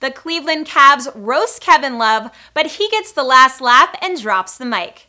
The Cleveland Cavs roast Kevin Love, but he gets the last laugh and drops the mic.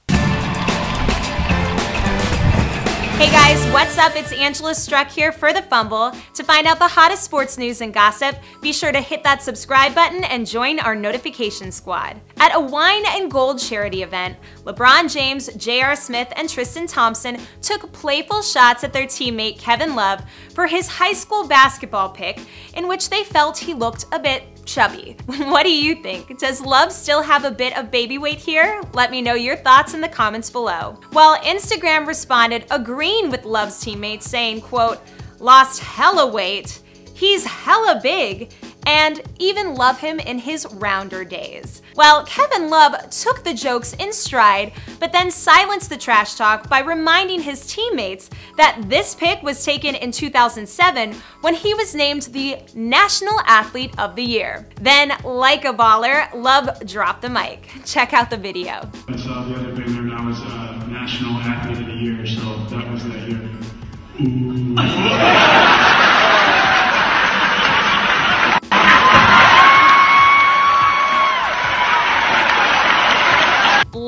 Hey guys, what's up? It's Angela Struck here for The Fumble. To find out the hottest sports news and gossip, be sure to hit that subscribe button and join our notification squad. At a wine and gold charity event, LeBron James, J.R. Smith, and Tristan Thompson took playful shots at their teammate Kevin Love for his high school basketball pic, in which they felt he looked a bit chubby. what do you think? Does Love still have a bit of baby weight here? Let me know your thoughts in the comments below. While Instagram responded agreeing with Love's teammates saying, quote, lost hella weight, he's hella big, and even love him in his rounder days. Well, Kevin Love took the jokes in stride, but then silenced the trash talk by reminding his teammates that this pic was taken in 2007 when he was named the National Athlete of the Year. Then, like a baller, Love dropped the mic. Check out the video. I saw the other and I was uh, National Athlete of the Year, so that was that year.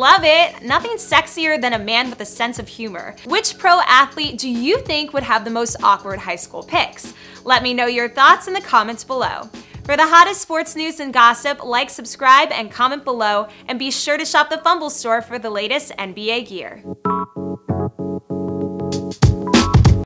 Love it! Nothing sexier than a man with a sense of humor. Which pro athlete do you think would have the most awkward high school pics? Let me know your thoughts in the comments below. For the hottest sports news and gossip, like, subscribe, and comment below, and be sure to shop the Fumble store for the latest NBA gear.